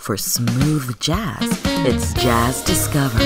For smooth jazz, it's Jazz Discover.